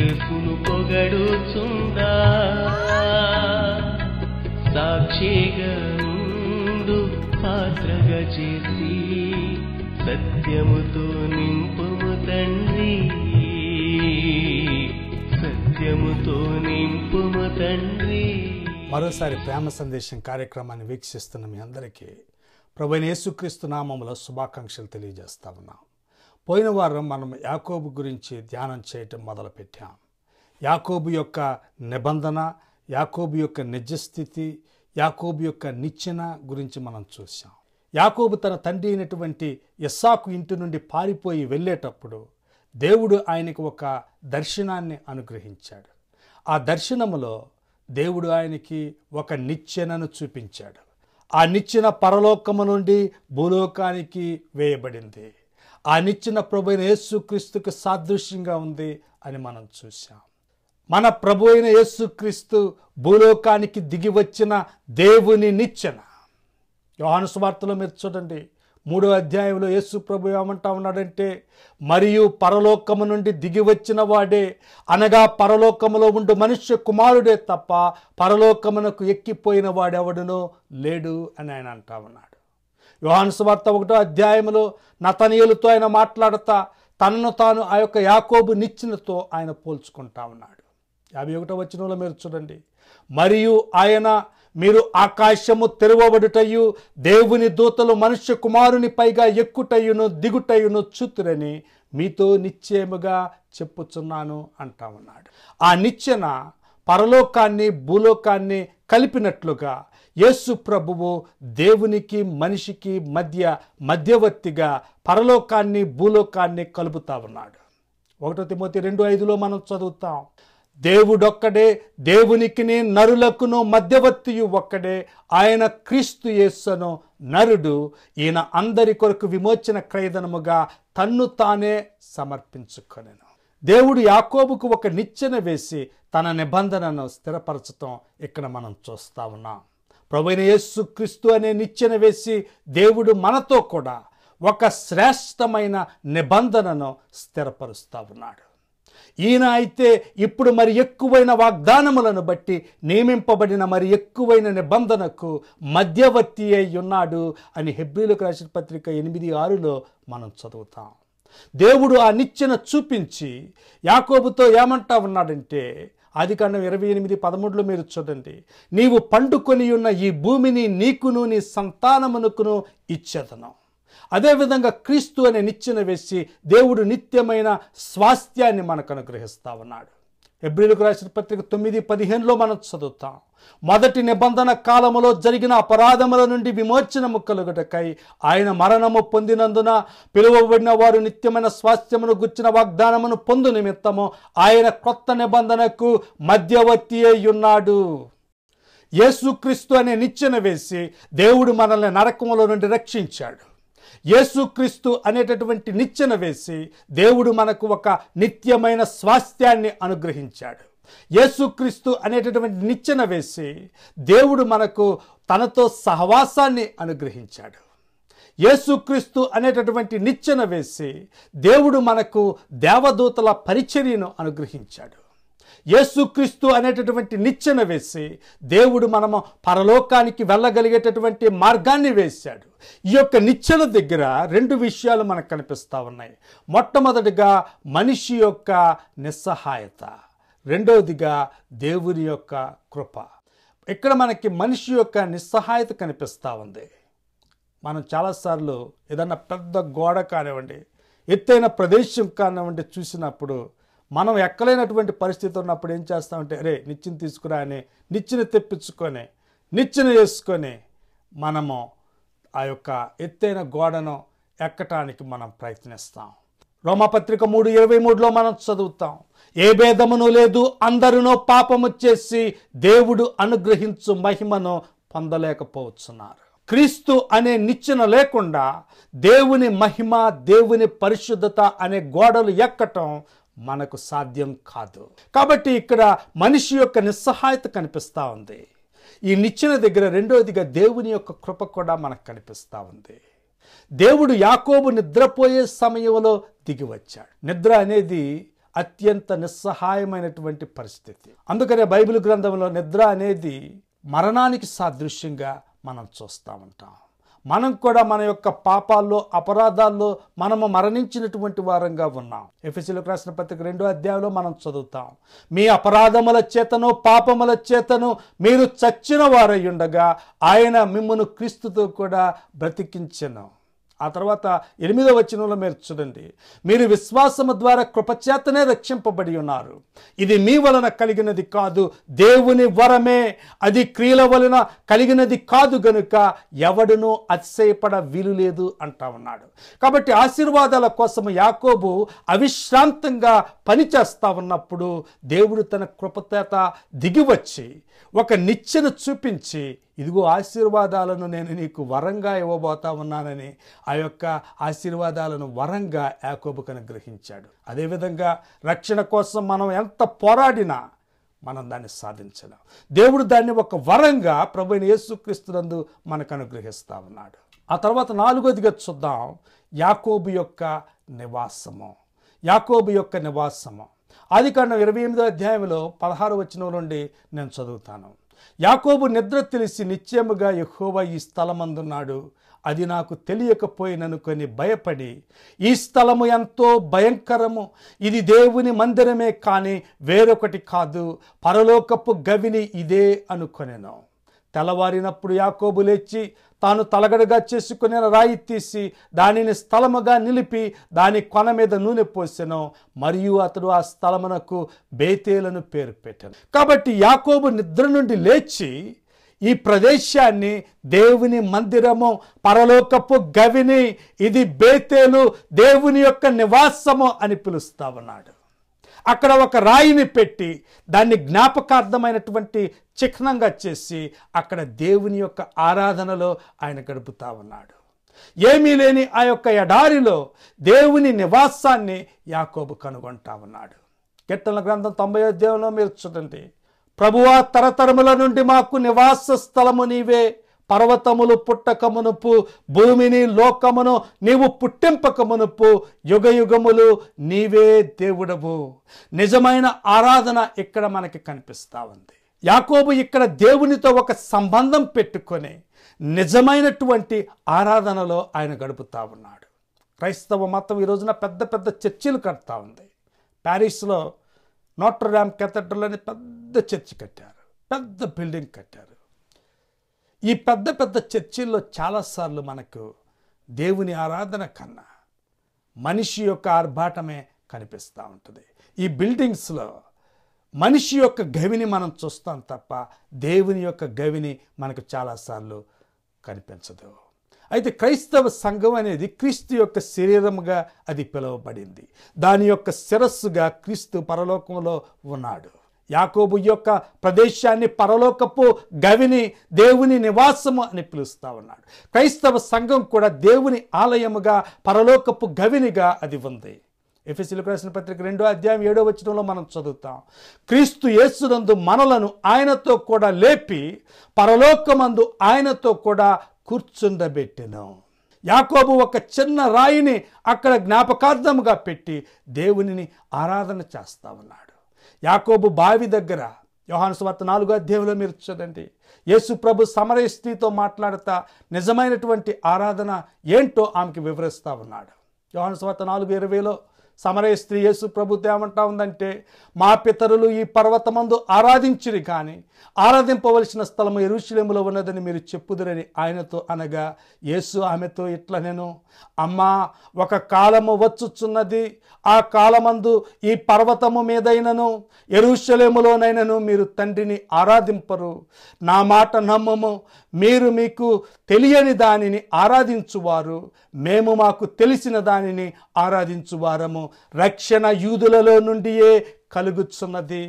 తీర్పును పొగడుచుందా సాక్షిగా ఉండు పాత్రగా చేసి సత్యముతో నింపుము తండ్రి. సత్యముతో నింపుము తండ్రి. మరోసారి ప్రేమ సందేశం కార్యక్రమాన్ని వీక్షిస్తున్న మీ అందరికీ ప్రభు యేసుక్రీస్తు నామములో శుభాకాంక్షలు తెలియజేస్తా ఉన్నాం. పోయిన వారం మనం యాకోబు గురించి ధ్యానం చేయటం మొదలుపెట్టాం. యాకోబు యొక్క నిబంధన యాకోబు యొక్క నిజస్థితి యాకోబు యొక్క నిచ్చెన గురించి మనం చూసాం యాకోబు తన తండ్రి అయినటువంటి ఇస్సాకు ఇంటి నుండి పారిపోయి వెళ్ళేటప్పుడు దేవుడు ఆయనకు ఒక దర్శనాన్ని అనుగ్రహించాడు. ఆ దర్శనములో దేవుడు ఆయనకి ఒక నిచ్చెనను చూపించాడు. ఆ నిచ్చెన పరలోకము నుండి భూలోకానికి వేయబడింది. ఆ నిచ్చెన ప్రభు అయిన యేసుక్రీస్తుకు సాదృశ్యంగా ఉంది అని మనం చూసాం మన ప్రభు అయిన యేసుక్రీస్తు భూలోకానికి దిగి వచ్చిన దేవుని నిచ్చెన. యోహాను సువార్తలో మీరు చూడండి. మూడో అధ్యాయంలో యేసు ప్రభు ఏమంటా ఉన్నాడంటే మరియు పరలోకము నుండి దిగి వచ్చిన వాడే అనగా పరలోకములో ఉండు మనుష్య కుమారుడే తప్ప పరలోకమునకు ఎక్కిపోయిన వాడెవడునో లేడు అని ఆయన అంటా ఉన్నాడు. యోహాను ఒకటో అధ్యాయంలో నతనీయులతో ఆయన మాట్లాడుతా తనను తాను ఆ యొక్క యాకోబు నిచ్చినతో ఆయన పోల్చుకుంటా ఉన్నాడు. యాభై ఒకటో వచనంలో మీరు చూడండి. మరియు ఆయన మీరు ఆకాశము తెరవబడుటయు దేవుని దూతలు మనుష్య కుమారుని పైగా ఎక్కుటయును దిగుటయును చూతురని మీతో నిశ్చయముగా చెప్పుచున్నాను అంటా ఉన్నాడు. ఆ నిచ్చెన పరలోకాన్ని భూలోకాన్ని కలిపినట్లుగా యేసు ప్రభువు దేవునికి మనిషికి మధ్య మధ్యవర్తిగా పరలోకాన్ని భూలోకాన్ని కలుపుతా ఉన్నాడు. ఒకటో తిమోతి రెండు ఐదులో మనం చదువుతాం. దేవుడొక్కడే దేవునికిని నరులకును మధ్యవర్తియు ఒక్కడే ఆయన క్రీస్తు యేస్సను నరుడు ఈయన అందరి కొరకు విమోచన క్రయదనముగా తన్ను తానే సమర్పించుకొనెను. దేవుడు యాకోబుకు ఒక నిచ్చెన వేసి తన నిబంధనను స్థిరపరచటం ఇక్కడ మనం చూస్తా ఉన్నాం. ప్రభుైన యేసు క్రీస్తు అనే నిచ్చెన వేసి దేవుడు మనతో కూడా ఒక శ్రేష్టమైన నిబంధనను స్థిరపరుస్తూ ఉన్నాడు. ఈయన అయితే ఇప్పుడు మరి ఎక్కువైన వాగ్దానములను బట్టి నియమింపబడిన మరి ఎక్కువైన నిబంధనకు మధ్యవర్తి అయి ఉన్నాడు అని హెబ్రిలకు రాసిన పత్రిక ఎనిమిది ఆరులో మనం చదువుతాం. దేవుడు ఆ నిచ్చెన చూపించి యాకోబుతో ఏమంటా ఉన్నాడంటే ఆది కాండం ఇరవై ఎనిమిది పదమూడులో మీరు చూడండి నీవు పండుకొని ఉన్న ఈ భూమిని నీకును నీ సంతానమునకును ఇచ్చేదను. అదేవిధంగా క్రీస్తు అనే నిచ్చెన వేసి దేవుడు నిత్యమైన స్వాస్థ్యాన్ని మనకు అనుగ్రహిస్తా ఉన్నాడు. ఎబ్రిలకు రాసిన పత్రిక తొమ్మిది పదిహేనులో మనం చదువుతాం. మొదటి నిబంధన కాలములో జరిగిన అపరాధముల నుండి విమోచనము కలుగుటకై ఆయన మరణము పొందినందున పిలువబడిన వారు నిత్యమైన స్వాస్థ్యమును గుచ్చిన వాగ్దానమును పొందు నిమిత్తము ఆయన కొత్త నిబంధనకు మధ్యవర్తి అయ్యున్నాడు యేసుక్రీస్తు అనే నిచ్చెన వేసి దేవుడు మనల్ని నరకములో నుండి రక్షించాడు. యేసుక్రీస్తు అనేటటువంటి నిచ్చెన వేసి దేవుడు మనకు ఒక నిత్యమైన స్వాస్థ్యాన్ని అనుగ్రహించాడు. యేసుక్రీస్తు అనేటటువంటి నిచ్చెన వేసి దేవుడు మనకు తనతో సహవాసాన్ని అనుగ్రహించాడు. యేసుక్రీస్తు అనేటటువంటి నిచ్చెన వేసి దేవుడు మనకు దేవదూతల పరిచర్యను అనుగ్రహించాడు. యేసుక్రీస్తు అనేటటువంటి నిచ్చెన వేసి దేవుడు మనము పరలోకానికి వెళ్ళగలిగేటటువంటి మార్గాన్ని వేశాడు. ఈ యొక్క నిచ్చెన దగ్గర రెండు విషయాలు మనకు కనిపిస్తూ ఉన్నాయి. మొట్టమొదటిగా మనిషి యొక్క నిస్సహాయత. రెండవదిగా దేవుని యొక్క కృప. ఇక్కడ మనకి మనిషి యొక్క నిస్సహాయత కనిపిస్తూ ఉంది. మనం చాలాసార్లు ఏదన్నా పెద్ద గోడ కానివ్వండి ఎత్తైన ప్రదేశం కానివ్వండి చూసినప్పుడు మనం ఎక్కలేనటువంటి పరిస్థితి ఉన్నప్పుడు ఏం చేస్తామంటే అరే నిచ్చెన తీసుకురా అని నిచ్చెన తెప్పించుకొని నిచ్చెన వేసుకొని మనము ఆ యొక్క ఎత్తైన గోడను ఎక్కటానికి మనం ప్రయత్నిస్తాం. రోమపత్రిక మూడు ఇరవై మూడులో మనం చదువుతాం ఏ భేదమును లేదు అందరినో పాపము చేసి దేవుడు అనుగ్రహించు మహిమను పొందలేకపోతున్నారు క్రీస్తు అనే నిచ్చెన లేకుండా దేవుని మహిమ దేవుని పరిశుద్ధత అనే గోడలు ఎక్కటం మనకు సాధ్యం కాదు. కాబట్టి ఇక్కడ మనిషి యొక్క నిస్సహాయత కనిపిస్తూ ఉంది. ఈ నిచ్చెన దగ్గర రెండవదిగా దేవుని యొక్క కృప కూడా మనకు కనిపిస్తూ ఉంది. దేవుడు యాకోబు నిద్రపోయే సమయంలో దిగి వచ్చాడు. నిద్ర అనేది అత్యంత నిస్సహాయమైనటువంటి పరిస్థితి. అందుకనే బైబిల్ గ్రంథంలో నిద్ర అనేది మరణానికి సాదృశ్యంగా మనం చూస్తూ ఉంటాం. మనం కూడా మన యొక్క పాపాల్లో అపరాధాల్లో మనము మరణించినటువంటి వారంగా ఉన్నాం. ఎఫ్ఎస్సీలకు రాసిన పత్రిక రెండో అధ్యాయంలో మనం చదువుతాం. మీ అపరాధముల చేతను పాపముల చేతను మీరు చచ్చిన వారై ఉండగా ఆయన మిమ్మను క్రీస్తుతో కూడా బ్రతికించను. ఆ తర్వాత ఎనిమిదో వచనంలో మీరు చూడండి. మీరు విశ్వాసము ద్వారా కృపచేతనే రక్షింపబడి ఉన్నారు. ఇది మీ వలన కలిగినది కాదు దేవుని వరమే. అది క్రియల వలన కలిగినది కాదు గనుక ఎవడునూ అతిశయపడ వీలు లేదు అంటా ఉన్నాడు. కాబట్టి ఆశీర్వాదాల కోసం యాకోబు అవిశ్రాంతంగా పనిచేస్తా ఉన్నప్పుడు దేవుడు తన కృపచేత దిగివచ్చి ఒక నిచ్చెన చూపించి ఇదిగో ఆశీర్వాదాలను నేను నీకు వరంగా ఇవ్వబోతా ఉన్నానని ఆ యొక్క ఆశీర్వాదాలను వరంగా యాకోబుకు అనుగ్రహించాడు. అదేవిధంగా రక్షణ కోసం మనం ఎంత పోరాడినా మనం దాన్ని సాధించలేం. దేవుడు దాన్ని ఒక వరంగా ప్రభు యేసుక్రీస్తునందు మనకు అనుగ్రహిస్తా ఉన్నాడు. ఆ తర్వాత నాలుగోదిగా చూద్దాం. యాకోబు యొక్క నివాసము. యాకోబు యొక్క నివాసము. ఆది కాండం ఇరవై ఎనిమిదో అధ్యాయంలో పదహారు వచనం నుండి నేను చదువుతాను. యాకోబు నిద్ర తెలిసి నిశ్చయముగా యెహోవా ఈ స్థలమందున్నాడు. అది నాకు తెలియకపోయిననుకొని భయపడి ఈ స్థలము ఎంతో భయంకరము. ఇది దేవుని మందిరమే కానీ వేరొకటి కాదు. పరలోకపు గవిని ఇదే అనుకొనెను. తెల్లవారినప్పుడు యాకోబు లేచి తాను తలగడగా చేసుకునే రాయి తీసి దానిని స్థలముగా నిలిపి దాని కొన మీద నూనె పోసెను. మరియు అతడు ఆ స్థలమునకు బేతేలను పేరు పెట్టాను. కాబట్టి యాకోబు నిద్ర నుండి లేచి ఈ ప్రదేశాన్ని దేవుని మందిరము పరలోకపు గవిని ఇది బేతేలు దేవుని యొక్క నివాసము అని పిలుస్తా ఉన్నాడు. అక్కడ ఒక రాయిని పెట్టి దాన్ని జ్ఞాపకార్థమైనటువంటి చిహ్నంగా చేసి అక్కడ దేవుని యొక్క ఆరాధనలో ఆయన గడుపుతా ఉన్నాడు. ఏమీ లేని ఆ యొక్క ఎడారిలో దేవుని నివాసాన్ని యాకోబు కనుగొంటా ఉన్నాడు. కీర్తనల గ్రంథం తొంభై అధ్యాయంలో మీరు చూడండి. ప్రభువా తరతరముల నుండి మాకు నివాస స్థలము నీవే. పర్వతములు పుట్టకమునుపు భూమిని లోకమును నీవు పుట్టింపకమునుపు యుగ యుగములు నీవే దేవుడవు. నిజమైన ఆరాధన ఇక్కడ మనకి కనిపిస్తా ఉంది. యాకోబు ఇక్కడ దేవునితో ఒక సంబంధం పెట్టుకొని నిజమైనటువంటి ఆరాధనలో ఆయన గడుపుతా ఉన్నాడు. క్రైస్తవ మతం ఈ రోజున పెద్ద పెద్ద చర్చిలు కడతా ఉంది. ప్యారిస్లో నోట్రడామ్ కెథడ్రల్ అని పెద్ద చర్చి కట్టారు. పెద్ద బిల్డింగ్ కట్టారు. ఈ పెద్ద పెద్ద చర్చిల్లో చాలాసార్లు మనకు దేవుని ఆరాధన కన్నా మనిషి యొక్క ఆర్భాటమే కనిపిస్తూ ఉంటుంది. ఈ బిల్డింగ్స్లో మనిషి యొక్క గవిని మనం చూస్తాం తప్ప దేవుని యొక్క గవిని మనకు చాలాసార్లు కనిపించదు. అయితే క్రైస్తవ సంఘం అనేది క్రీస్తు యొక్క శరీరముగా అది పిలువబడింది. దాని యొక్క శిరస్సుగా క్రీస్తు పరలోకంలో ఉన్నాడు. యాకోబు యొక్క ప్రదేశాన్ని పరలోకపు గవిని దేవుని నివాసము అని పిలుస్తా ఉన్నాడు. క్రైస్తవ సంఘం కూడా దేవుని ఆలయముగా పరలోకపు గవినిగా అది ఉంది. ఎఫ్ఎస్సీలకు రాసిన పత్రిక రెండో అధ్యాయం ఏడో వచనంలో మనం చదువుతాం. క్రీస్తు యేసునందు మనలను ఆయనతో కూడా లేపి పరలోకమందు ఆయనతో కూడా కూర్చుండబెట్టెను. యాకోబు ఒక చిన్న రాయిని అక్కడ జ్ఞాపకార్థముగా పెట్టి దేవునిని ఆరాధన చేస్తా ఉన్నాడు. యాకోబు బావి దగ్గర యోహాను సువార్త నాలుగో అధ్యాయంలో మీరు చూడండి. యేసు ప్రభు సమరయ స్త్రీతో నిజమైనటువంటి ఆరాధన ఏంటో ఆమెకి వివరిస్తూ ఉన్నాడు. యోహాను సువార్త నాలుగు ఇరవైలో సమరయ స్త్రీ యేసు ప్రభుత్వం ఏమంటా ఉందంటే మా పితరులు ఈ పర్వతమందు ఆరాధించిరి కానీ ఆరాధింపవలసిన స్థలము ఎరుశలేములో ఉన్నదని మీరు చెప్పుదురని ఆయనతో అనగా యేసు ఆమెతో ఇట్లా నేను అమ్మా ఒక కాలము వచ్చుచున్నది ఆ కాలమందు ఈ పర్వతము మీదైనను ఎరుషలేములోనైనను మీరు తండ్రిని ఆరాధింపరు. నా మాట నమ్మము మీరు మీకు తెలియని దానిని ఆరాధించువారు మేము మాకు తెలిసిన దానిని ఆరాధించువారము. రక్షణ యూదులలో నుండియే కలుగుచున్నది.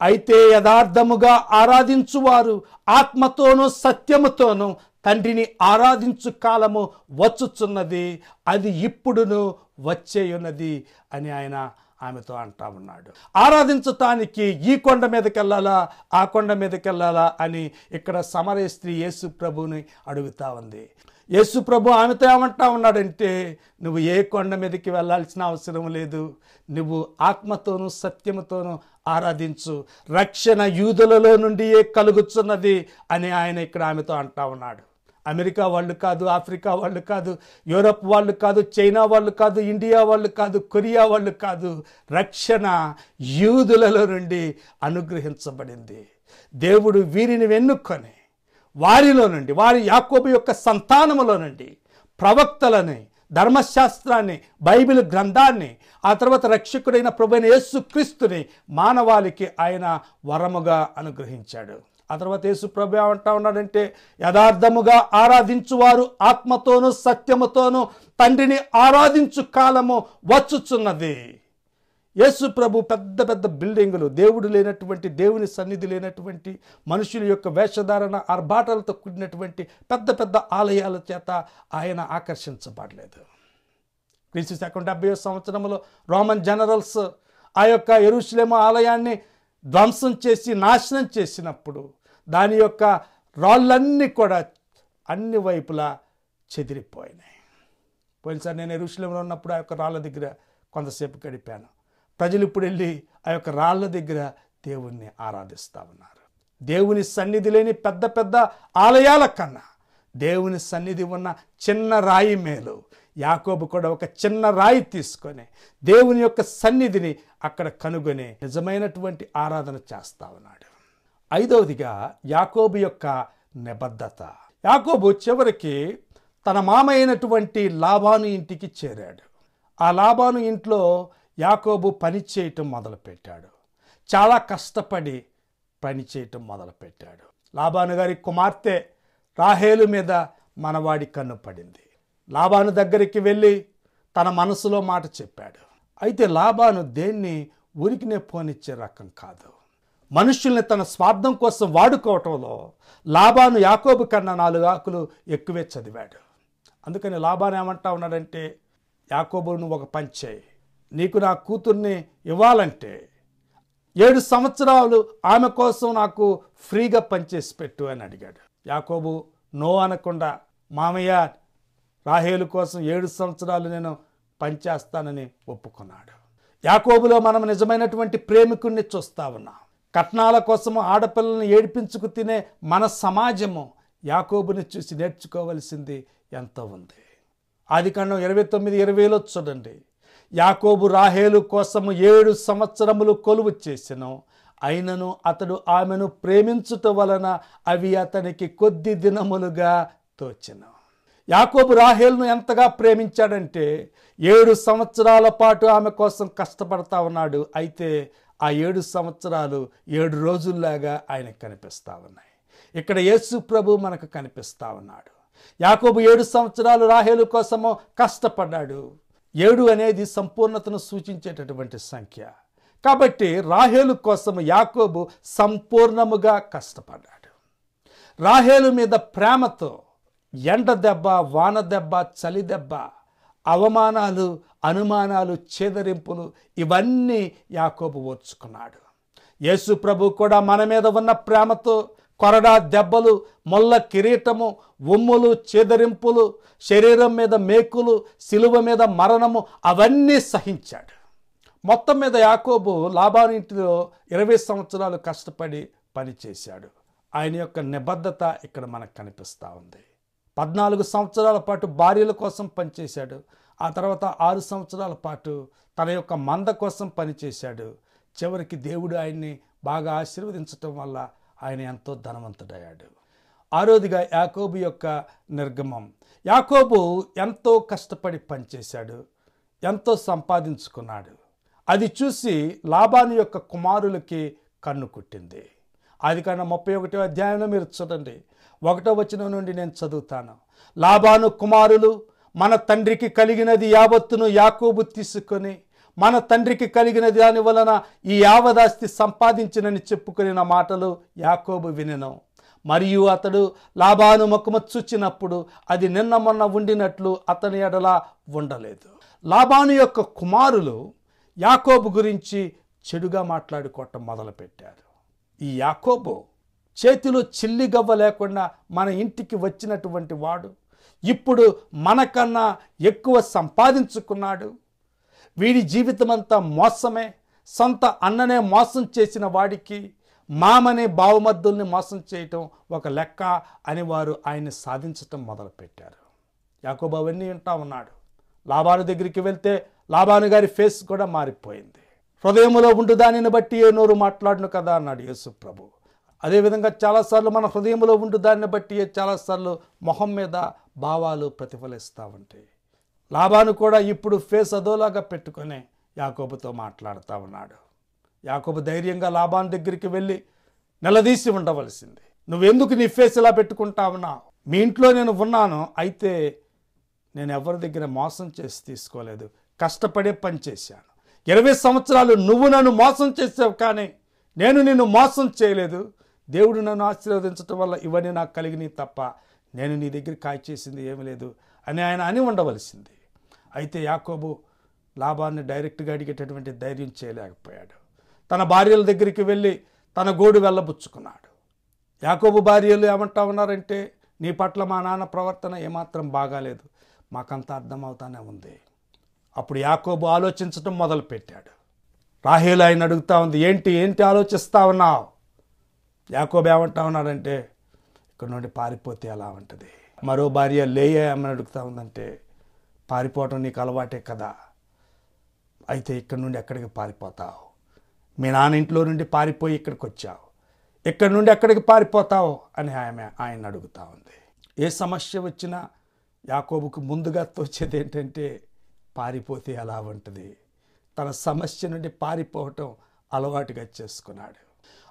అయితే యథార్థముగా ఆరాధించువారు ఆత్మతోనూ సత్యముతోనూ తండ్రిని ఆరాధించు కాలము వచ్చుచున్నది. అది ఇప్పుడును వచ్చేయున్నది అని ఆయన ఆమెతో అంటా ఉన్నాడు. ఆరాధించటానికి ఈ కొండ మీదకి వెళ్ళాలా ఆ కొండ మీదకి వెళ్ళాలా అని ఇక్కడ సమరయ స్త్రీ యేసు ప్రభుని అడుగుతా ఉంది. యేసు ప్రభు ఆమెతో ఏమంటా ఉన్నాడంటే నువ్వు ఏ కొండ మీదకి వెళ్ళాల్సిన అవసరం లేదు. నువ్వు ఆత్మతోనూ సత్యముతోనూ ఆరాధించు. రక్షణ యూదులలో నుండియే కలుగుతున్నది అని ఆయన ఇక్కడ ఆమెతో అంటా ఉన్నాడు. అమెరికా వాళ్ళు కాదు ఆఫ్రికా వాళ్ళు కాదు యూరప్ వాళ్ళు కాదు చైనా వాళ్ళు కాదు ఇండియా వాళ్ళు కాదు కొరియా వాళ్ళు కాదు. రక్షణ యూదులలో నుండి అనుగ్రహించబడింది. దేవుడు వీరిని వెన్నుకొని వారిలో నుండి వారి యాకోబు యొక్క సంతానములో నుండి ప్రవక్తలని ధర్మశాస్త్రాన్ని బైబిల్ గ్రంథాన్ని ఆ తర్వాత రక్షకుడైన ప్రభుని యేసు క్రీస్తుని మానవాళికి ఆయన వరముగా అనుగ్రహించాడు. ఆ తర్వాత యేసు ప్రభు ఏమంటా ఉన్నాడంటే యథార్థముగా ఆరాధించువారు ఆత్మతోనూ సత్యముతోనూ తండ్రిని ఆరాధించు కాలము వచ్చుచున్నది. యేసు ప్రభు పెద్ద పెద్ద బిల్డింగులు దేవుడు లేనటువంటి దేవుని సన్నిధి లేనటువంటి మనుషుల యొక్క వేషధారణ ఆర్భాటాలతో కూడినటువంటి పెద్ద పెద్ద ఆలయాల చేత ఆయన ఆకర్షించబడలేదు. క్రీస్తు శకం డెబ్బై సంవత్సరంలో రోమన్ జనరల్స్ ఆ యొక్క ఎరుషులేమ ఆలయాన్ని ధ్వంసం చేసి నాశనం చేసినప్పుడు దాని యొక్క రాళ్ళన్నీ కూడా అన్ని వైపులా చెదిరిపోయినాయి. పోయినసారి నేను ఎరుషులేంలో ఉన్నప్పుడు ఆ యొక్క రాళ్ళ దగ్గర కొంతసేపు గడిపాను. ప్రజలు ఇప్పుడు వెళ్ళి ఆ యొక్క రాళ్ళ దగ్గర దేవుణ్ణి ఆరాధిస్తూ ఉన్నారు. దేవుని సన్నిధి లేని పెద్ద పెద్ద ఆలయాల కన్నా దేవుని సన్నిధి ఉన్న చిన్న రాయి మేలు యాకోబు కూడా ఒక చిన్న రాయి తీసుకొని దేవుని యొక్క సన్నిధిని అక్కడ కనుగొని నిజమైనటువంటి ఆరాధన చేస్తా ఉన్నాడు. ఐదవదిగా యాకోబు యొక్క నిబద్ధత. యాకోబు చివరికి తన మామ అయినటువంటి లాభాను ఇంటికి చేరాడు. ఆ లాభాను ఇంట్లో యాకోబు పని చేయటం మొదలుపెట్టాడు. చాలా కష్టపడి పని చేయటం మొదలుపెట్టాడు. లాభాను గారి కుమార్తె రాహేలు మీద మనవాడి కన్ను పడింది. లాభాను దగ్గరికి వెళ్ళి తన మనసులో మాట చెప్పాడు. అయితే లాభాను దేన్ని ఉరికినే పోనిచ్చే రకం కాదు. మనుషుల్ని తన స్వార్థం కోసం వాడుకోవటంలో లాభాను యాకోబు కన్నా నాలుగు ఆకులు ఎక్కువే చదివాడు. అందుకని లాభాను ఏమంటా ఉన్నాడంటే యాకోబును ఒక పని చేయి నీకు నా కూతుర్ని ఇవ్వాలంటే ఏడు సంవత్సరాలు ఆమె కోసం నాకు ఫ్రీగా పనిచేసి పెట్టు అని అడిగాడు. యాకోబు నో అనకుండా మామయ్య రాహేలు కోసం ఏడు సంవత్సరాలు నేను పనిచేస్తానని ఒప్పుకున్నాడు. యాకోబులో మనం నిజమైనటువంటి ప్రేమికుణ్ణి చూస్తా ఉన్నాం. కట్నాల కోసము ఆడపిల్లల్ని ఏడిపించుకు తినే మన సమాజము యాకోబుని చూసి నేర్చుకోవలసింది ఎంతో ఉంది? ఆదికాండం ఇరవై తొమ్మిది ఇరవైలో చూడండి. యాకోబు రాహేలు కోసము ఏడు సంవత్సరములు కొలువు చేసెను అయినను అతడు ఆమెను ప్రేమించుట వలన అవి అతనికి కొద్ది దినములుగా తోచెను. యాకోబు రాహేల్ను ఎంతగా ప్రేమించాడంటే ఏడు సంవత్సరాల పాటు ఆమె కోసం కష్టపడతా ఉన్నాడు. అయితే ఆ ఏడు సంవత్సరాలు ఏడు రోజుల్లాగా ఆయనకు కనిపిస్తూ ఉన్నాయి. ఇక్కడ యేసు ప్రభు మనకు కనిపిస్తూ ఉన్నాడు. యాకోబు ఏడు సంవత్సరాలు రాహేలు కోసము కష్టపడ్డాడు. ఏడు అనేది సంపూర్ణతను సూచించేటటువంటి సంఖ్య. కాబట్టి రాహేలు కోసం యాకోబు సంపూర్ణముగా కష్టపడ్డాడు. రాహేలు మీద ప్రేమతో ఎండ దెబ్బ వాన దెబ్బ చలి దెబ్బ అవమానాలు అనుమానాలు చేదరింపులు ఇవన్నీ యాకోబు ఓర్చుకున్నాడు. యేసు ప్రభు కూడా మన మీద ఉన్న ప్రేమతో కొరడా దెబ్బలు మొల్ల కిరీటము ఉమ్ములు చేదరింపులు శరీరం మీద మేకులు శిలువ మీద మరణము అవన్నీ సహించాడు. మొత్తం మీద యాకోబు లాభానింటిలో ఇరవై సంవత్సరాలు కష్టపడి పనిచేశాడు. ఆయన యొక్క నిబద్ధత ఇక్కడ మనకు కనిపిస్తూ ఉంది. పద్నాలుగు సంవత్సరాల పాటు భార్యల కోసం పనిచేశాడు. ఆ తర్వాత ఆరు సంవత్సరాల పాటు తన యొక్క మంద కోసం పనిచేశాడు. చివరికి దేవుడు ఆయన్ని బాగా ఆశీర్వదించటం వల్ల ఆయన ఎంతో ధనవంతుడయ్యాడు. ఆరోదిగా యాకోబు యొక్క నిర్గమం. యాకోబు ఎంతో కష్టపడి పనిచేశాడు. ఎంతో సంపాదించుకున్నాడు. అది చూసి లాభాను యొక్క కుమారులకి కన్ను కుట్టింది. అది కన్నా ముప్పై ఒకటో అధ్యాయంలో మీరు చూడండి. ఒకటో వచనం నుండి నేను చదువుతాను. లాభాను కుమారులు మన తండ్రికి కలిగినది యావత్తును యాకోబు తీసుకొని మన తండ్రికి కలిగిన దాని వలన ఈ యావదాస్తి సంపాదించినని చెప్పుకునిన మాటలు యాకోబు వినెను. మరియు అతడు లాభాను ముఖము చూచినప్పుడు అది నిన్న మొన్న ఉండినట్లు అతని ఎడలా ఉండలేదు. లాభాను యొక్క కుమారులు యాకోబు గురించి చెడుగా మాట్లాడుకోవటం మొదలుపెట్టారు. ఈ యాకోబు చేతిలో చిల్లి గవ్వ లేకుండా మన ఇంటికి వచ్చినటువంటి వాడు ఇప్పుడు మనకన్నా ఎక్కువ సంపాదించుకున్నాడు వీడి జీవితమంతా మోసమే. సొంత అన్ననే మోసం చేసిన వాడికి మామనే బావమద్దుల్ని మోసం చేయటం ఒక లెక్క అని వారు ఆయన్ని సాధించటం మొదలుపెట్టారు. యాకోబు అవన్నీ వింటా ఉన్నాడు. లాభాను దగ్గరికి వెళ్తే లాభాను గారి ఫేస్ కూడా మారిపోయింది. హృదయంలో ఉండు దానిని బట్టి ఏ నోరు మాట్లాడును కదా అన్నాడు యేసు ప్రభు. అదేవిధంగా చాలాసార్లు మన హృదయంలో ఉండు దాన్ని బట్టి చాలాసార్లు మొహం మీద భావాలు ప్రతిఫలిస్తూ ఉంటాయి. లాభాను కూడా ఇప్పుడు ఫేస్ అదోలాగా పెట్టుకొని యాకోబుతో మాట్లాడుతూ ఉన్నాడు. యాకోబు ధైర్యంగా లాభాన్ దగ్గరికి వెళ్ళి నిలదీసి ఉండవలసింది. నువ్వెందుకు నీ ఫేస్ ఇలా పెట్టుకుంటా ఉన్నావు? మీ ఇంట్లో నేను ఉన్నాను. అయితే నేను ఎవరి దగ్గర మోసం చేసి తీసుకోలేదు. కష్టపడే పని చేశాను. ఇరవై సంవత్సరాలు నువ్వు నన్ను మోసం చేసావు కానీ నేను నిన్ను మోసం చేయలేదు. దేవుడు నన్ను ఆశీర్వదించడం వల్ల ఇవన్నీ నాకు కలిగినాయి తప్ప నేను నీ దగ్గర కాయ చేసింది ఏమీ లేదు అని ఆయన అని ఉండవలసింది. అయితే యాకోబు లాభాన్ని డైరెక్ట్గా అడిగేటటువంటి ధైర్యం చేయలేకపోయాడు. తన భార్యల దగ్గరికి వెళ్ళి తన గోడు వెళ్ళబుచ్చుకున్నాడు. యాకోబు భార్యలు ఏమంటా ఉన్నారంటే నీ పట్ల మా నాన్న ప్రవర్తన ఏమాత్రం బాగాలేదు. మాకంతా అర్థమవుతానే ఉంది. అప్పుడు యాకోబు ఆలోచించటం మొదలుపెట్టాడు. రాహేలు ఆయన అడుగుతా ఉంది ఏంటి ఏంటి ఆలోచిస్తా ఉన్నావు? యాకోబు ఏమంటా ఉన్నాడంటే ఇక్కడ నుండి పారిపోతే ఎలా ఉంటుంది? మరో భార్య లేయ ఏమని అడుగుతా ఉందంటే పారిపోవటం నీకు అలవాటే కదా. అయితే ఇక్కడ నుండి ఎక్కడికి పారిపోతావు? మీ నాన్న ఇంట్లో నుండి పారిపోయి ఇక్కడికి వచ్చావు. ఇక్కడ నుండి ఎక్కడికి పారిపోతావు? అని ఆమె ఆయన అడుగుతా ఉంది. ఏ సమస్య వచ్చినా యాకోబుకు ముందుగా తోచేది ఏంటంటే పారిపోతే ఎలా ఉంటుంది? తన సమస్య నుండి పారిపోవటం అలవాటుగా చేసుకున్నాడు.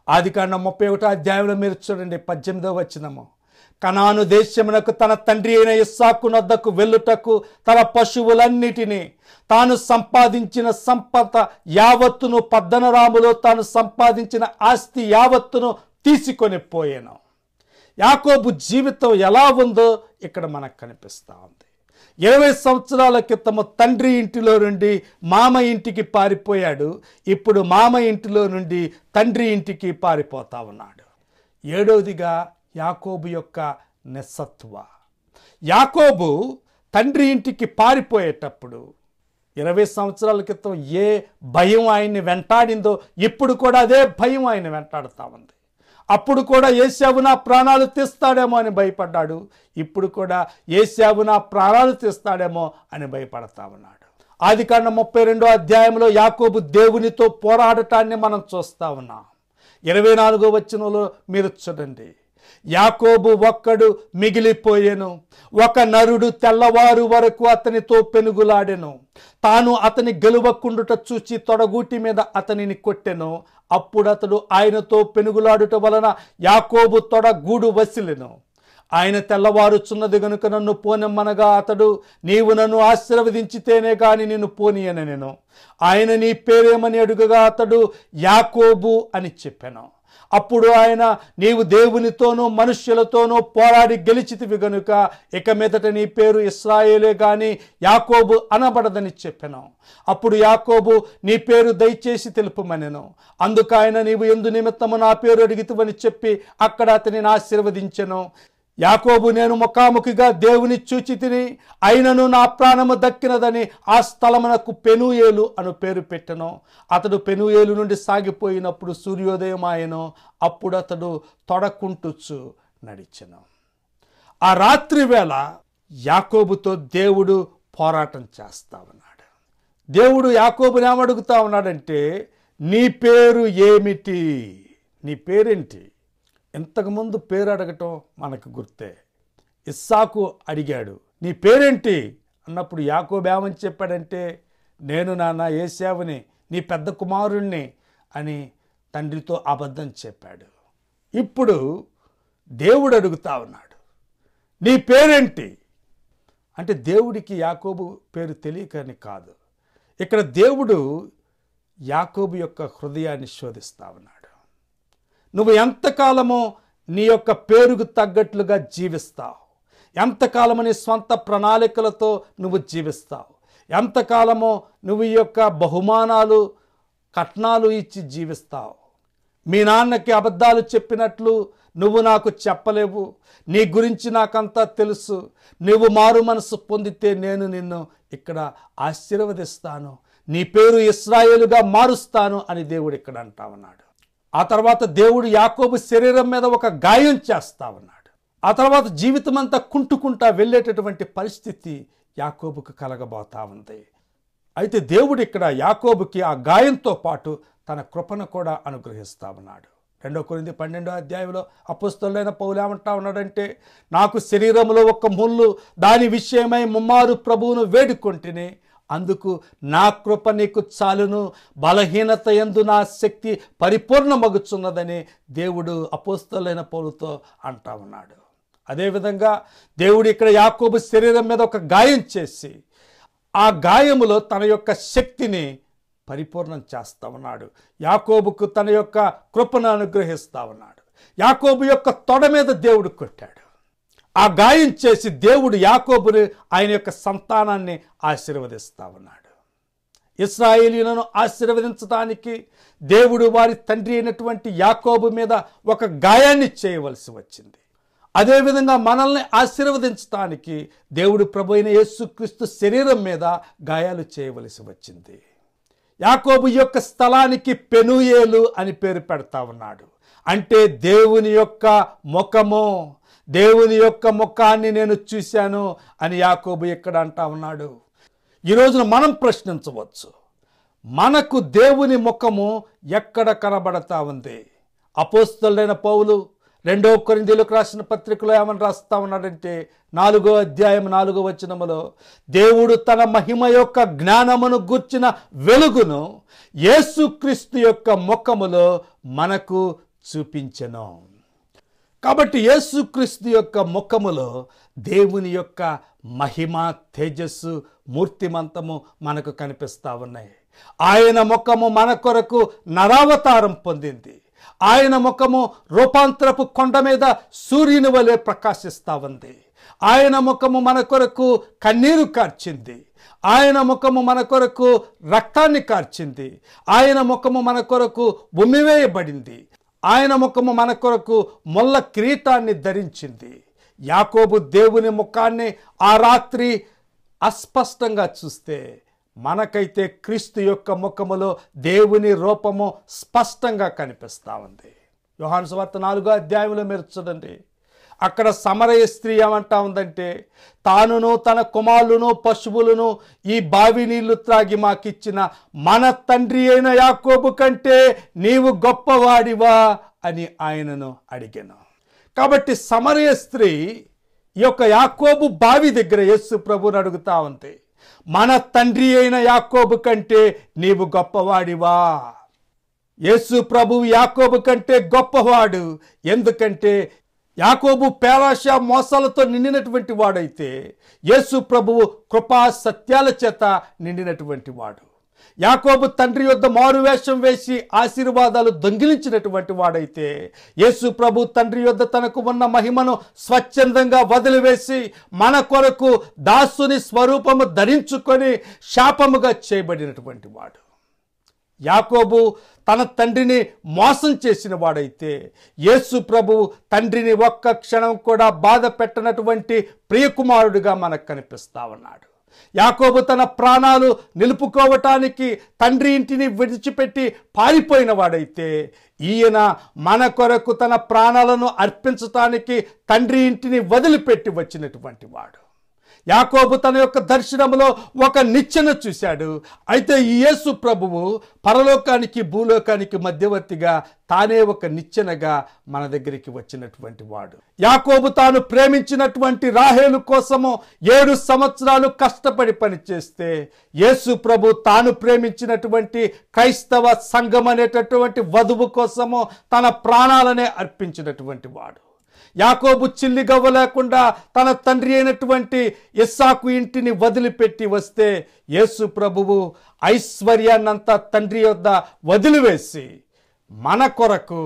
ఆది కాండం ముప్పై ఒకటో అధ్యాయంలో మీరు చూడండి పద్దెనిమిదో వచ్చినము కనాను దేశమునకు తన తండ్రి అయిన ఇస్సాకు నొద్దకు వెళ్ళుటకు తన పశువులన్నిటినీ తాను సంపాదించిన సంపద యావత్తును పద్దనరాములో తాను సంపాదించిన ఆస్తి యావత్తును తీసుకొని పోయాను. యాకోబు జీవితం ఎలా ఉందో ఇక్కడ మనకు కనిపిస్తూ ఉంది. ఇరవై సంవత్సరాల క్రితము తండ్రి ఇంటిలో నుండి మామ ఇంటికి పారిపోయాడు. ఇప్పుడు మామ ఇంటిలో నుండి తండ్రి ఇంటికి పారిపోతా ఉన్నాడు. ఏడవదిగా యాకోబు యొక్క నిస్సత్వ. యాకోబు తండ్రి ఇంటికి పారిపోయేటప్పుడు ఇరవై సంవత్సరాల క్రితం ఏ భయం ఆయన్ని వెంటాడిందో ఇప్పుడు కూడా అదే భయం ఆయన వెంటాడుతూ ఉంది. అప్పుడు కూడా ఏసావు నా ప్రాణాలు తీస్తాడేమో అని భయపడ్డాడు. ఇప్పుడు కూడా ఏసావు నా ప్రాణాలు తీస్తాడేమో అని భయపడతా ఉన్నాడు. ఆది కాండ ముప్పై రెండో అధ్యాయంలో యాకోబు దేవునితో పోరాడటాన్ని మనం చూస్తా ఉన్నాం. ఇరవై నాలుగో వచ్చినలో మీరు చూడండి. యాకోబు ఒక్కడు మిగిలిపోయెను. ఒక నరుడు తెల్లవారు వరకు అతనితో పెనుగులాడెను. తాను అతని గెలువకుండుట చూచి తొడగూటి మీద అతనిని కొట్టెను. అప్పుడు అతడు ఆయనతో పెనుగులాడుట వలన యాకోబు తొడ గూడు వసిలెను. ఆయన తెల్లవారుచున్నది గనుక నన్ను పోనెమ్మనగా అతడు నీవు నన్ను ఆశీర్వదించితేనే కాని నిన్ను పోనీయను నేను ఆయన నీ పేరేమని అడుగగా అతడు యాకోబు అని చెప్పాను. అప్పుడు ఆయన నీవు దేవునితోనూ మనుష్యులతోనూ పోరాడి గెలిచితివి గనుక ఇక మీదట నీ పేరు ఇస్రాయేలే గాని యాకోబు అనబడదని చెప్పాను. అప్పుడు యాకోబు నీ పేరు దయచేసి తెలుపమనెను. అందుకు ఆయన నీవు ఎందు నిమిత్తము నా పేరు అడిగితువని చెప్పి అక్కడ అతనిని ఆశీర్వదించెను. యాకోబు నేను ముఖాముఖిగా దేవుని చూచి తిని అయినను నా ప్రాణము దక్కినదని ఆ స్థలమునకు పెనుయేలు అను పేరు పెట్టెను. అతడు పెనుయేలు నుండి సాగిపోయినప్పుడు సూర్యోదయం ఆయను. అప్పుడు అతడు తొడకుంటుచ్చు నడిచెను. ఆ రాత్రి వేళ యాకోబుతో దేవుడు పోరాటం చేస్తా ఉన్నాడు. దేవుడు యాకోబుని ఏమడుగుతా ఉన్నాడంటే నీ పేరు ఏమిటి? నీ పేరేంటి? ఇంతకుముందు పేరు అడగటం మనకు గుర్తే. ఇస్సాకు అడిగాడు నీ పేరేంటి? అన్నప్పుడు యాకోబు ఏమని చెప్పాడంటే నేను నాన్న ఏసావుని నీ పెద్ద కుమారుణ్ణి అని తండ్రితో అబద్ధం చెప్పాడు. ఇప్పుడు దేవుడు అడుగుతా ఉన్నాడు నీ పేరేంటి? అంటే దేవుడికి యాకోబు పేరు తెలియకని కాదు. ఇక్కడ దేవుడు యాకోబు యొక్క హృదయాన్ని శోధిస్తా ఉన్నాడు. నువ్వు ఎంతకాలమో నీ యొక్క పేరుకు తగ్గట్లుగా జీవిస్తావు. ఎంతకాలము నీ స్వంత ప్రణాళికలతో నువ్వు జీవిస్తావు. ఎంతకాలమో నువ్వు ఈ యొక్క బహుమానాలు కట్నాలు ఇచ్చి జీవిస్తావు. మీ నాన్నకి అబద్ధాలు చెప్పినట్లు నువ్వు నాకు చెప్పలేవు. నీ గురించి నాకంతా తెలుసు. నువ్వు మారు మనసు పొందితే నేను నిన్ను ఇక్కడ ఆశీర్వదిస్తాను. నీ పేరు ఇస్రాయేలుగా మారుస్తాను అని దేవుడు ఇక్కడ అంటా ఉన్నాడు. ఆ తర్వాత దేవుడు యాకోబు శరీరం మీద ఒక గాయం చేస్తా ఉన్నాడు. ఆ తర్వాత జీవితం అంతా కుంటుకుంటా వెళ్ళేటటువంటి పరిస్థితి యాకోబుకు కలగబోతా ఉంది. అయితే దేవుడు ఇక్కడ యాకోబుకి ఆ గాయంతో పాటు తన కృపను కూడా అనుగ్రహిస్తా ఉన్నాడు. రెండో కొరింది పన్నెండో అధ్యాయంలో అపుస్తులైన పౌలేమంటా ఉన్నాడంటే నాకు శరీరంలో ఒక ముళ్ళు దాని విషయమై ముమ్మారు ప్రభువును వేడుకొంటిని అందుకు నా కృప నీకు చాలును. బలహీనత ఎందు నా శక్తి పరిపూర్ణమగుచున్నదని దేవుడు అపోస్తలైన పౌలుతో అంటా ఉన్నాడు. అదేవిధంగా దేవుడు ఇక్కడ యాకోబు శరీరం మీద ఒక గాయం చేసి ఆ గాయములో తన యొక్క శక్తిని పరిపూర్ణం చేస్తా ఉన్నాడు. యాకోబుకు తన యొక్క కృపను అనుగ్రహిస్తా ఉన్నాడు. యాకోబు యొక్క తొడ మీద దేవుడు కొట్టాడు. ఆ గాయం చేసి దేవుడు యాకోబుని ఆయన యొక్క సంతానాన్ని ఆశీర్వదిస్తా ఉన్నాడు. ఇస్రాయేలీలను ఆశీర్వదించడానికి దేవుడు వారి తండ్రి అయినటువంటి యాకోబు మీద ఒక గాయాన్ని చేయవలసి వచ్చింది. అదేవిధంగా మనల్ని ఆశీర్వదించడానికి దేవుడు ప్రభు అయిన యేసుక్రీస్తు శరీరం మీద గాయాలు చేయవలసి వచ్చింది. యాకోబు యొక్క స్థలానికి పెనుయేలు అని పేరు పెడతా ఉన్నాడు. అంటే దేవుని యొక్క ముఖము దేవుని యొక్క ముఖాన్ని నేను చూశాను అని యాకోబు ఇక్కడ అంటా ఉన్నాడు. ఈరోజున మనం ప్రశ్నించవచ్చు. మనకు దేవుని ముఖము ఎక్కడ కనబడతా ఉంది? అపోస్తులైన పౌలు రెండో కొరిందీలకు రాసిన పత్రికలో ఏమని రాస్తా ఉన్నాడంటే నాలుగో అధ్యాయం నాలుగో వచనములో దేవుడు తన మహిమ యొక్క జ్ఞానమును గుర్చిన వెలుగును యేసుక్రీస్తు యొక్క ముఖములో మనకు చూపించను. కాబట్టి యేసుక్రీస్తు యొక్క ముఖములో దేవుని యొక్క మహిమ తేజస్సు మూర్తిమంతము మనకు కనిపిస్తా ఉన్నాయి. ఆయన ముఖము మన కొరకు నరావతారం పొందింది. ఆయన ముఖము రూపాంతరపు కొండ మీద సూర్యుని వలె ప్రకాశిస్తా ఉంది. ఆయన ముఖము మన కొరకు కన్నీరు కార్చింది. ఆయన ముఖము మన కొరకు రక్తాన్ని కార్చింది. ఆయన ముఖము మన కొరకు ఉమ్మివేయబడింది. ఆయన ముఖము మన కొరకు మొల్ల కిరీటాన్ని ధరించింది. యాకోబు దేవుని ముఖాన్ని ఆ రాత్రి అస్పష్టంగా చూస్తే మనకైతే క్రీస్తు యొక్క ముఖములో దేవుని రూపము స్పష్టంగా కనిపిస్తూ ఉంది. యోహాను సువార్త నాలుగో అధ్యాయంలో మీరు చూడండి. అక్కడ సమరయ స్త్రీ ఏమంటా ఉందంటే తానును తన కుమారులను పశువులను ఈ బావి నీళ్ళు త్రాగి మాకిచ్చిన మన తండ్రి అయిన యాకోబు కంటే నీవు గొప్పవాడివా? అని ఆయనను అడిగాను. కాబట్టి సమరయ స్త్రీ ఈ యొక్క యాకోబు బావి దగ్గర యేసు ప్రభుని అడుగుతా ఉంది మన తండ్రి అయిన యాకోబు కంటే నీవు గొప్పవాడివా? యేసు ప్రభువు యాకోబు కంటే గొప్పవాడు. ఎందుకంటే యాకోబు పేరాశ మోసాలతో నిండినటువంటి వాడైతే యేసు ప్రభువు కృపా సత్యాల చేత నిండినటువంటి వాడు. యాకోబు తండ్రి యొద్ద మారువేషం వేసి ఆశీర్వాదాలు దొంగిలించినటువంటి వాడైతే యేసు ప్రభు తండ్రి యొద్ద తనకు ఉన్న మహిమను స్వచ్ఛందంగా వదిలివేసి మన కొరకు దాసుని స్వరూపము ధరించుకొని శాపముగా చేయబడినటువంటి వాడు. యాకోబు తన తండ్రిని మోసం చేసిన వాడైతే యేసు ప్రభు తండ్రిని ఒక్క క్షణం కూడా బాధ పెట్టనటువంటి ప్రియకుమారుడిగా మనకు కనిపిస్తా ఉన్నాడు. యాకోబు తన ప్రాణాలు నిలుపుకోవటానికి తండ్రి ఇంటిని విడిచిపెట్టి పారిపోయిన వాడైతే ఈయన మన కొరకు తన ప్రాణాలను అర్పించటానికి తండ్రి ఇంటిని వదిలిపెట్టి వచ్చినటువంటి వాడు. యాకోబు తన యొక్క దర్శనంలో ఒక నిచ్చెన చూశాడు. అయితే ఈ యేసు ప్రభువు పరలోకానికి భూలోకానికి మధ్యవర్తిగా తానే ఒక నిచ్చెనగా మన దగ్గరికి వచ్చినటువంటి వాడు. యాకోబు తాను ప్రేమించినటువంటి రాహేలు కోసము ఏడు సంవత్సరాలు కష్టపడి పనిచేస్తే యేసు ప్రభు తాను ప్రేమించినటువంటి క్రైస్తవ సంఘం అనేటటువంటి వధువు కోసము తన ప్రాణాలనే అర్పించినటువంటి వాడు. యాకోబు చిల్లిగవ్వ లేకుండా తన తండ్రి అయినటువంటి ఇస్సాకు ఇంటిని వదిలిపెట్టి వస్తే యేసు ప్రభువు ఐశ్వర్యాన్నంతా తండ్రి యొద్ద వదిలివేసి మన కొరకు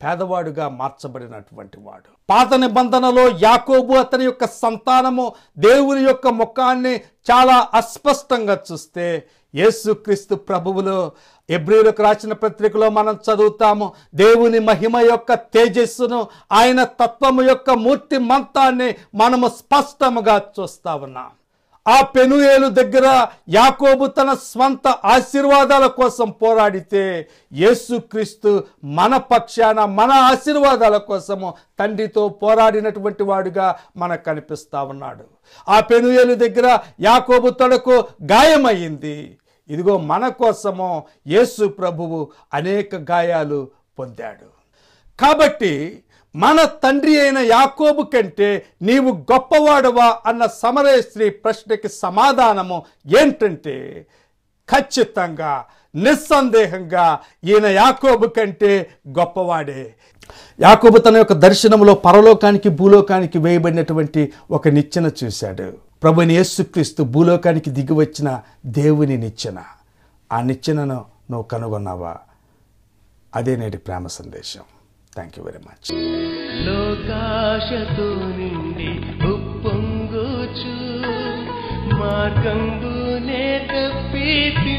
పేదవాడుగా మార్చబడినటువంటి వాడు. పాత నిబంధనలో యాకోబు అతని యొక్క సంతానము దేవుని యొక్క ముఖాన్ని చాలా అస్పష్టంగా చూస్తే యేసుక్రీస్తు ప్రభువులో ఎబ్రిలకు రాసిన పత్రికలో మనం చదువుతాము దేవుని మహిమ యొక్క తేజస్సును ఆయన తత్వము యొక్క మూర్తి మంతాన్ని మనము స్పష్టముగా చూస్తా ఉన్నాం. ఆ పెనుయేలు దగ్గర యాకోబు తన స్వంత ఆశీర్వాదాల కోసం పోరాడితే యేసుక్రీస్తు మన పక్షాన మన ఆశీర్వాదాల కోసము తండ్రితో పోరాడినటువంటి వాడుగా మనకు కనిపిస్తా ఉన్నాడు. ఆ పెనుయేలు దగ్గర యాకోబు తనకు గాయమైంది. ఇదిగో మన కోసము యేసు ప్రభువు అనేక గాయాలు పొందాడు. కాబట్టి మన తండ్రి అయిన యాకోబు కంటే నీవు గొప్పవాడవా అన్న సమరయ స్త్రీ ప్రశ్నకి సమాధానము ఏంటంటే ఖచ్చితంగా నిస్సందేహంగా ఈయన యాకోబు కంటే గొప్పవాడే. యాకోబు తన యొక్క దర్శనంలో పరలోకానికి భూలోకానికి వేయబడినటువంటి ఒక నిచ్చెన చూశాడు. ప్రభుని యేసుక్రీస్తు భూలోకానికి దిగి వచ్చిన దేవుని నిచ్చెన. ఆ నిచ్చెనను నువ్వు కనుగొన్నావా? అదే నేటి ప్రేమ సందేశం. థ్యాంక్ యూ వెరీ మచ్ లోకాశతో నిండి ఉప్పొంగుచు మార్గంబునే తప్పితి.